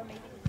or maybe